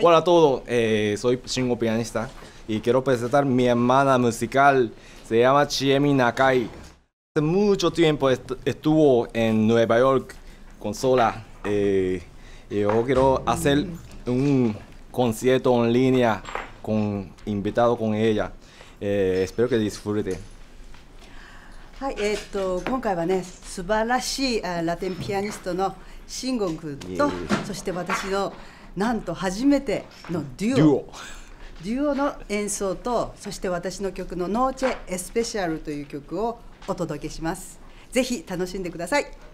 Hola a todos, eh, soy Shingo Pianista y quiero presentar mi hermana musical, se llama Chiemi Nakai. Hace mucho tiempo est- estuvo en Nueva York con Sola eh, y yo quiero hacer un concierto en línea con invitado con ella. Eh, espero que disfrute. はい、えーっと今回はね素晴らしいあラテンピアニストのシンゴン君といえいえそして私の なんと初めてのデュオ。デュオ。デュオの演奏とそして私の曲の「ノーチェエスペシャル」という曲をお届けします。ぜひ楽しんでください